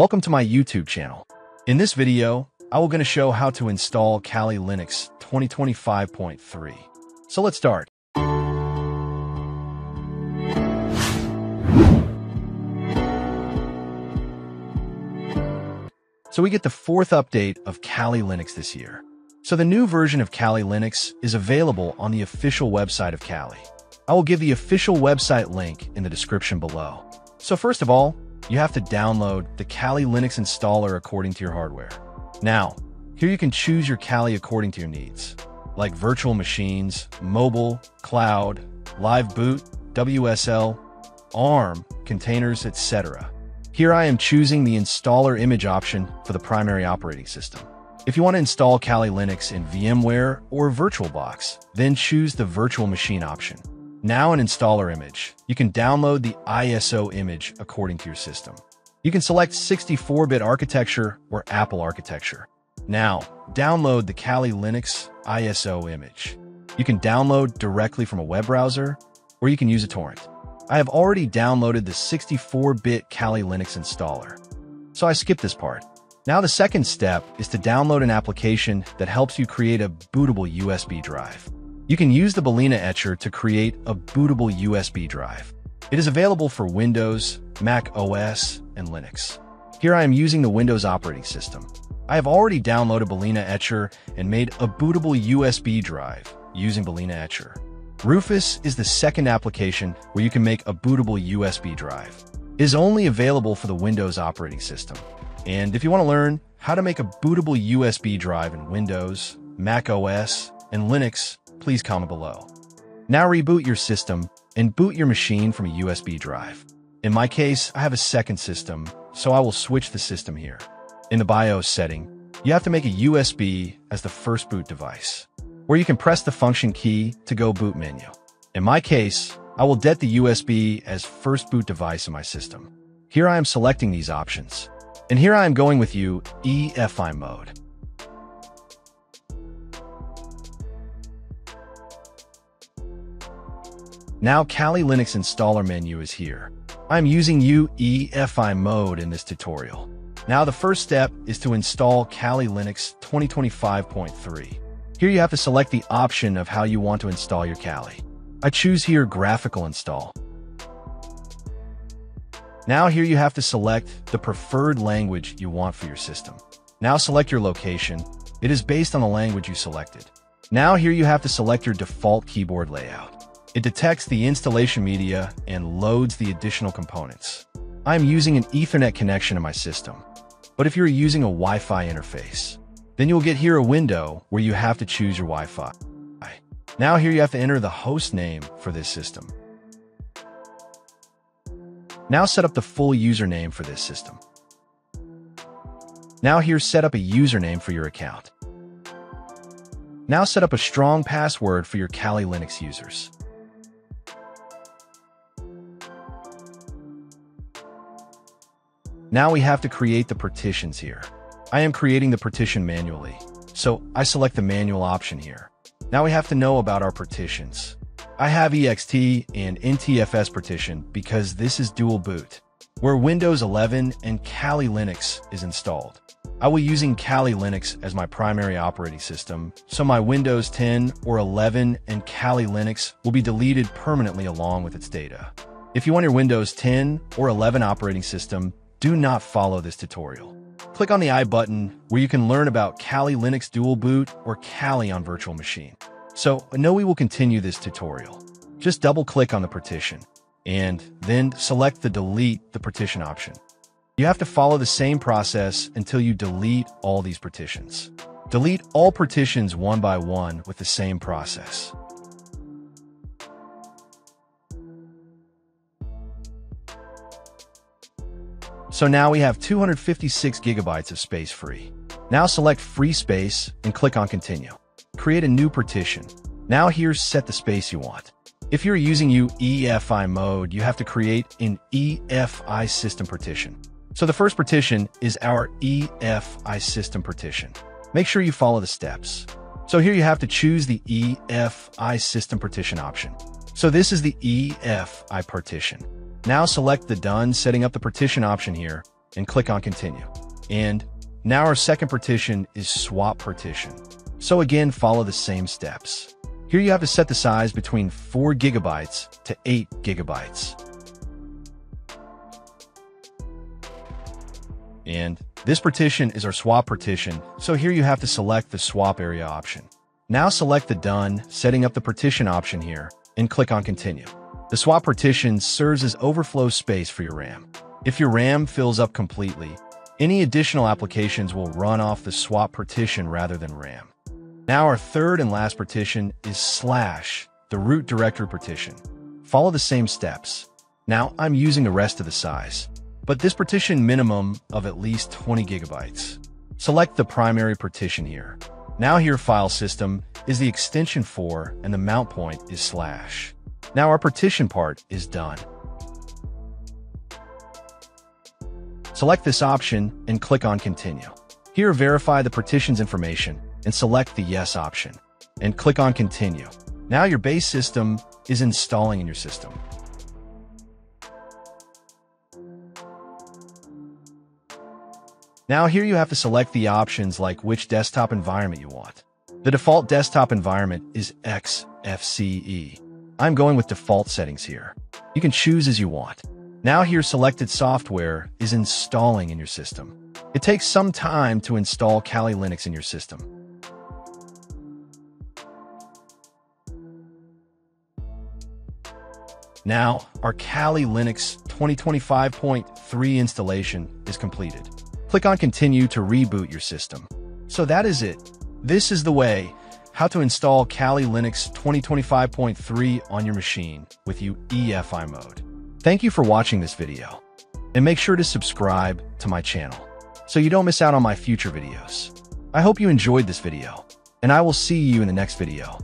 Welcome to my YouTube channel. In this video, I will going to show how to install Kali Linux 2025.3. So let's start. So we get the fourth update of Kali Linux this year. So the new version of Kali Linux is available on the official website of Kali. I will give the official website link in the description below. So first of all, you have to download the Kali Linux installer according to your hardware. Now, here you can choose your Kali according to your needs, like virtual machines, mobile, cloud, live boot, WSL, ARM, containers, etc. Here I am choosing the installer image option for the primary operating system. If you want to install Kali Linux in VMware or VirtualBox, then choose the virtual machine option. Now an installer image. You can download the ISO image according to your system. You can select 64-bit architecture or Apple architecture. Now, download the Kali Linux ISO image. You can download directly from a web browser, or you can use a torrent. I have already downloaded the 64-bit Kali Linux installer, so I skipped this part. Now the second step is to download an application that helps you create a bootable USB drive. You can use the Balena Etcher to create a bootable USB drive. It is available for Windows, Mac OS, and Linux. Here I am using the Windows operating system. I have already downloaded Balena Etcher and made a bootable USB drive using Balena Etcher. Rufus is the second application where you can make a bootable USB drive. It is only available for the Windows operating system. And if you want to learn how to make a bootable USB drive in Windows, Mac OS, and Linux, please comment below. Now reboot your system and boot your machine from a USB drive. In my case, I have a second system, so I will switch the system here. In the BIOS setting, you have to make a USB as the first boot device, where you can press the function key to go boot menu. In my case, I will det the USB as first boot device in my system. Here I am selecting these options. And here I am going with you EFI mode. Now Kali Linux installer menu is here. I'm using UEFI mode in this tutorial. Now the first step is to install Kali Linux 2025.3. Here you have to select the option of how you want to install your Kali. I choose here graphical install. Now here you have to select the preferred language you want for your system. Now select your location. It is based on the language you selected. Now here you have to select your default keyboard layout. It detects the installation media and loads the additional components. I am using an Ethernet connection in my system. But if you're using a Wi-Fi interface, then you'll get here a window where you have to choose your Wi-Fi. Now here you have to enter the host name for this system. Now set up the full username for this system. Now here set up a username for your account. Now set up a strong password for your Kali Linux users. Now we have to create the partitions here. I am creating the partition manually, so I select the manual option here. Now we have to know about our partitions. I have EXT and NTFS partition because this is dual boot, where Windows 11 and Kali Linux is installed. I will using Kali Linux as my primary operating system, so my Windows 10 or 11 and Kali Linux will be deleted permanently along with its data. If you want your Windows 10 or 11 operating system do not follow this tutorial. Click on the I button where you can learn about Kali Linux Dual Boot or Kali on Virtual Machine. So I know we will continue this tutorial. Just double click on the partition and then select the delete the partition option. You have to follow the same process until you delete all these partitions. Delete all partitions one by one with the same process. So now we have 256 gigabytes of space free. Now select free space and click on continue. Create a new partition. Now here set the space you want. If you're using UEFI mode, you have to create an EFI system partition. So the first partition is our EFI system partition. Make sure you follow the steps. So here you have to choose the EFI system partition option. So this is the EFI partition. Now select the Done Setting Up the Partition option here, and click on Continue. And now our second partition is Swap Partition. So again, follow the same steps. Here you have to set the size between 4 gigabytes to 8 gigabytes. And this partition is our swap partition, so here you have to select the swap area option. Now select the Done, setting up the partition option here, and click on Continue. The swap partition serves as overflow space for your RAM. If your RAM fills up completely, any additional applications will run off the swap partition rather than RAM. Now our third and last partition is slash, the root directory partition. Follow the same steps. Now I'm using the rest of the size, but this partition minimum of at least 20 gigabytes. Select the primary partition here. Now here file system is the extension for and the mount point is slash. Now our partition part is done. Select this option and click on continue. Here verify the partition's information and select the yes option and click on continue. Now your base system is installing in your system. Now here you have to select the options like which desktop environment you want. The default desktop environment is XFCE. I'm going with default settings here. You can choose as you want. Now here selected software is installing in your system. It takes some time to install Kali Linux in your system. Now, our Kali Linux 2025.3 installation is completed. Click on Continue to reboot your system. So that is it. This is the way how to install Kali Linux 2025.3 on your machine with UEFI mode. Thank you for watching this video. And make sure to subscribe to my channel so you don't miss out on my future videos. I hope you enjoyed this video, and I will see you in the next video.